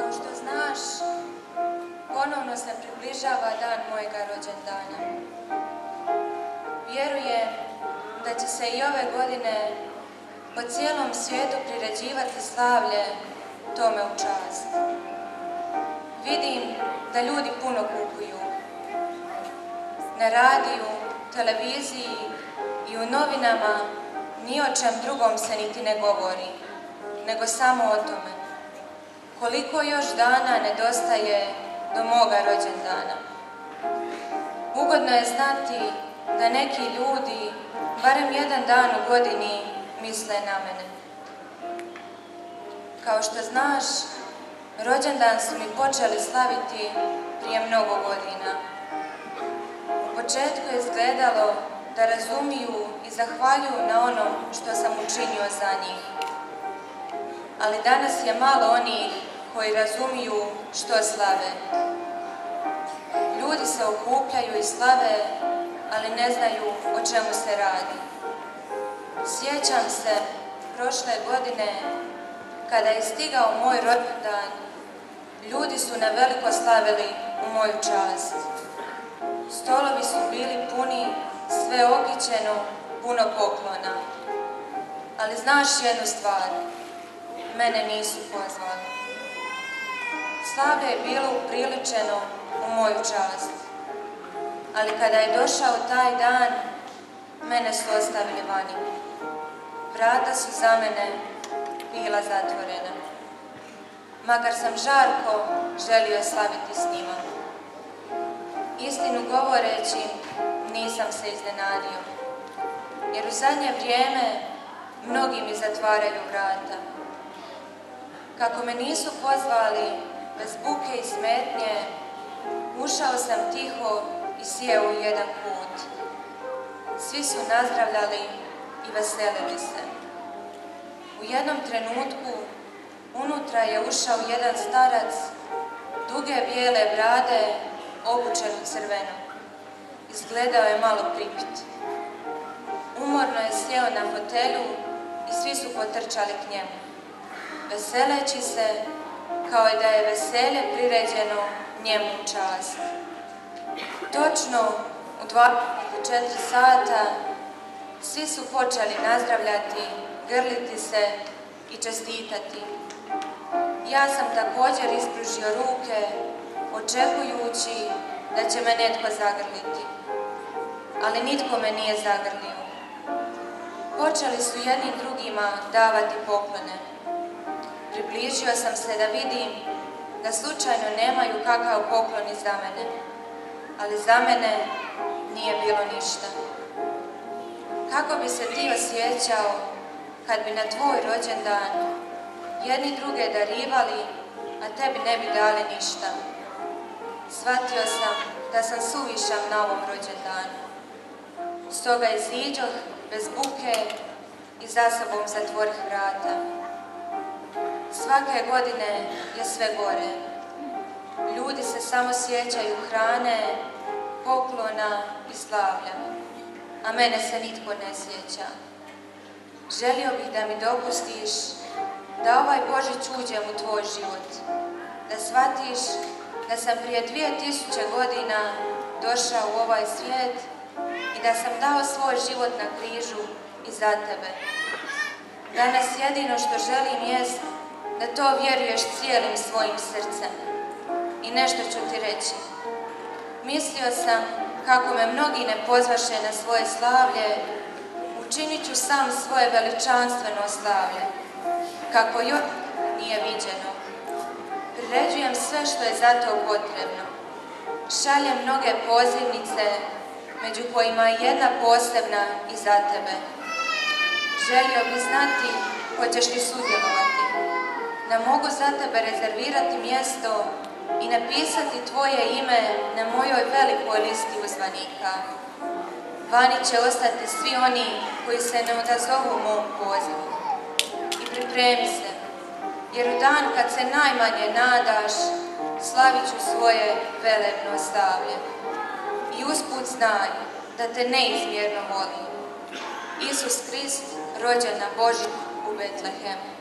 kao što znaš, ponovno se približava dan mojega rođendana. Vjerujem da će se i ove godine po cijelom svijetu priređivati slavlje tome u čast. Vidim da ljudi puno kupuju. Na radiju, televiziji i u novinama ni o čem drugom se niti ne govori, nego samo o tome. Koliko još dana nedostaje do moga rođendana. Ugodno je znati da neki ljudi barem jedan dan u godini misle na mene. Kao što znaš, rođendan su mi počeli slaviti prije mnogo godina. U početku je izgledalo da razumiju i zahvaljuju na onom što sam učinio za njih. Ali danas je malo onih koji razumiju što slave. Ljudi se okupljaju i slave, ali ne znaju o čemu se radi. Sjećam se prošle godine kada je stigao moj rođendan, ljudi su na veliko slavili u moju čast. Stolovi su bili puni, sve okićeno, puno poklona. Ali znaš jednu stvar, mene nisu pozvali. Slavlje je bilo upriličeno u moju čast. Ali kada je došao taj dan, mene su ostavili vani. Vrata su za mene bila zatvorena. Makar sam žarko želio slaviti s njima. Istinu govoreći, nisam se iznenadio. Jer u zadnje vrijeme mnogi mi zatvaraju vrata. Kako me nisu pozvali bez buke i smetnje, ušao sam tiho i sjeo u jedan put. Svi su nazdravljali i veselili se. U jednom trenutku unutra je ušao jedan starac, duge bijele brade, obučen u crveno. Izgledao je malo pripit. Umorno je sjeo na fotelju i svi su potrčali k njemu. Veseleći se, kao i da je veselje priređeno njemu čast. Točno u 24 sata svi su počeli nazdravljati, grliti se i čestitati. Ja sam također ispružio ruke, očekujući da će me netko zagrliti. Ali nitko me nije zagrlio. Počeli su jednim drugima davati poklone. Približio sam se da vidim da slučajno nemaju kakav poklon i mene. Ali za mene nije bilo ništa. Kako bi se ti osjećao kad bi na tvoj rođendan jedni druge darivali, a tebi ne bi dali ništa? Shvatio sam da sam suvišan na ovom rođendanu. Stoga iziđoh bez buke i za sobom zatvorih vrata. Svake godine je sve gore. Ljudi se samo sjećaju hrane, poklona i slavlja, a mene se nitko ne sjeća. Želio bih da mi dopustiš da ovaj Božić uđem u tvoj život, da shvatiš da sam prije dvije tisuće godina došao u ovaj svijet i da sam dao svoj život na križu i za tebe. Danas jedino što želim jest da to vjeruješ cijelim svojim srcem. I nešto ću ti reći. Mislio sam kako me mnogi ne pozvaše na svoje slavlje, učinit ću sam svoje veličanstveno slavlje, kako još nije viđeno. Priređujem sve što je za to potrebno. Šaljem mnoge pozivnice, među kojima je jedna posebna i za tebe. Želio bi znati hoćeš li sudjelovati, da mogu za tebe rezervirati mjesto i napisati tvoje ime na mojoj velikoj listi uzvanika. Vani će ostati svi oni koji se ne odazovu mom pozivu. I pripremi se, jer u dan kad se najmanje nadaš, slavit ću svoje velebno slavlje. I usput znaj da te neizmjerno volim. Isus Krist rođen na u Betlehemu.